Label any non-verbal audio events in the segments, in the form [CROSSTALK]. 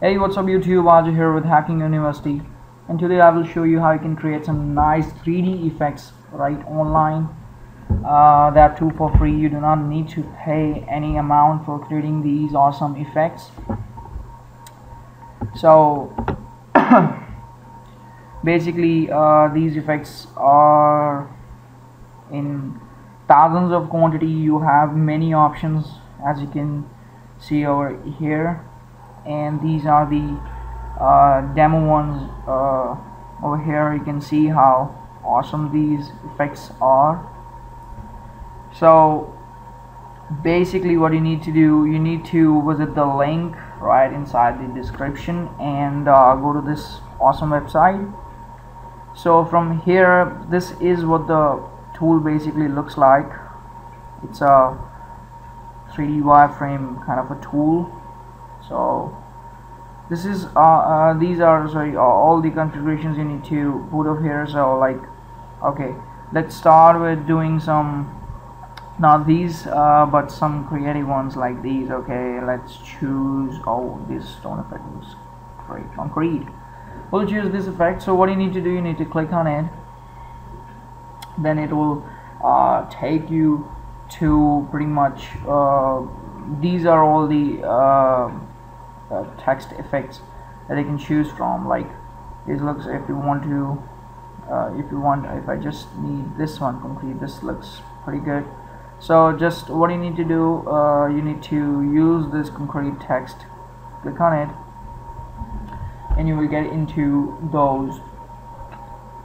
Hey what's up YouTube, RJ here with Hacking University. And today I will show you how you can create some nice 3D effects right online. Uh, that too for free. You do not need to pay any amount for creating these awesome effects. So [COUGHS] basically uh, these effects are in thousands of quantity. You have many options as you can see over here and these are the uh, demo ones uh, over here. You can see how awesome these effects are. So basically what you need to do you need to visit the link right inside the description and uh, go to this awesome website. So from here this is what the tool basically looks like. It's a 3d wireframe kind of a tool so this is uh, uh, these are sorry uh, all the configurations you need to put up here. So like okay let's start with doing some not these uh, but some creative ones like these. Okay let's choose oh this stone effect looks great concrete we'll choose this effect. So what you need to do you need to click on it. Then it will uh, take you to pretty much uh, these are all the uh, text effects that you can choose from. Like this looks if you want to uh, if you want if I just need this one complete this looks pretty good. So just what you need to do uh, you need to use this concrete text click on it and you will get into those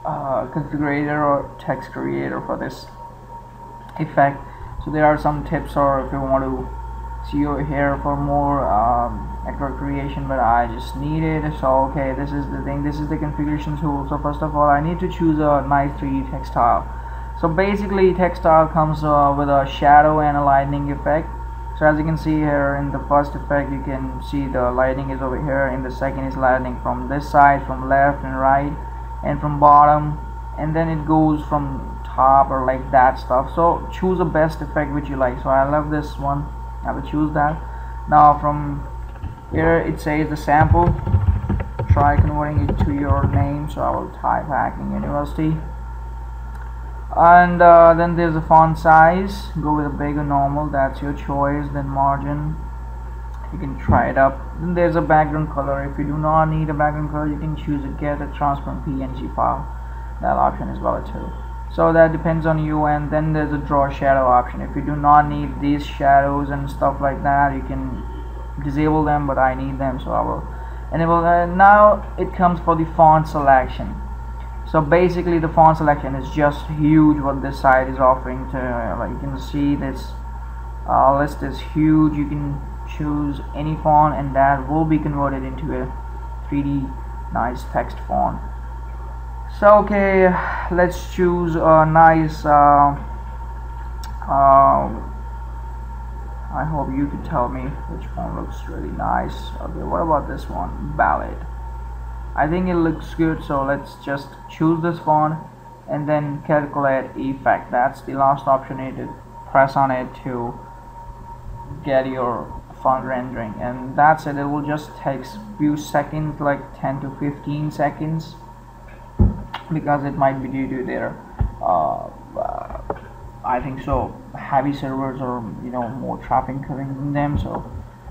uh, configurator or text creator for this effect. So there are some tips or if you want to see over here for more um, creation but I just need it. So okay. This is the thing. This is the configuration tool. So first of all I need to choose a nice 3D text style. So basically text style comes uh, with a shadow and a lightning effect. So as you can see here in the first effect you can see the lighting is over here. In the second is lighting from this side from left and right and from bottom. And then it goes from top or like that stuff. So choose the best effect which you like. So I love this one. I will choose that. Now from here it says the sample. Try converting it to your name so I will type hacking university. And uh, then there's a font size. Go with a big or normal. That's your choice. Then margin. You can try it up. Then there's a background color. If you do not need a background color you can choose to get a transparent png file. That option is valid too. So that depends on you and then there's a draw shadow option. If you do not need these shadows and stuff like that you can disable them but I need them so I will enable that now it comes for the font selection. So basically the font selection is just huge what this site is offering to like you can see this uh, list is huge. You can choose any font and that will be converted into a 3d nice text font. So okay let's choose a nice uh, uh, I hope you could tell me which one looks really nice. Okay what about this one? Ballad. I think it looks good so let's just choose this font and then calculate effect. That's the last option you need to press on it to get your font rendering. And that's it. It will just take few seconds like 10 to 15 seconds because it might be due to their uh, uh, I think so. Heavy servers or you know more traffic coming in them. So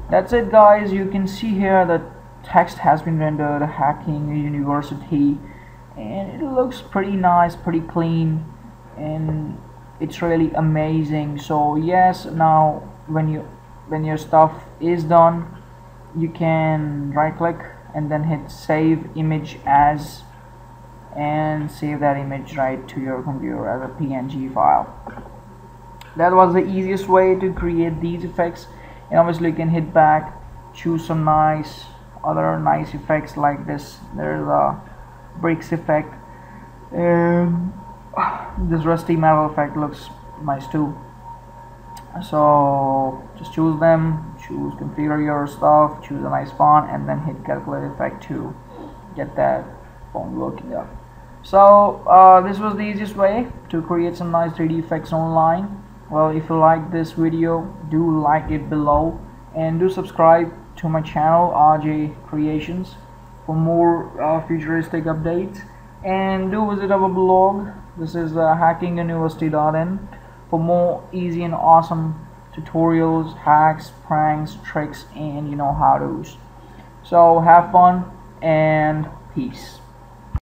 that's it guys. You can see here that text has been rendered hacking university and it looks pretty nice pretty clean and it's really amazing. So yes now when you when your stuff is done you can right click and then hit save image as and save that image right to your computer as a PNG file. That was the easiest way to create these effects and obviously you can hit back choose some nice other nice effects like this. There's a bricks effect. And um, [SIGHS] this rusty metal effect looks nice too. So just choose them choose configure your stuff choose a nice font and then hit calculate effect to get that phone working up so uh, this was the easiest way to create some nice 3d effects online. Well if you like this video do like it below. And do subscribe to my channel RJ Creations for more uh, futuristic updates. And do visit our blog. This is uh, hackinguniversity.in for more easy and awesome tutorials hacks pranks tricks and you know how to's. So have fun and peace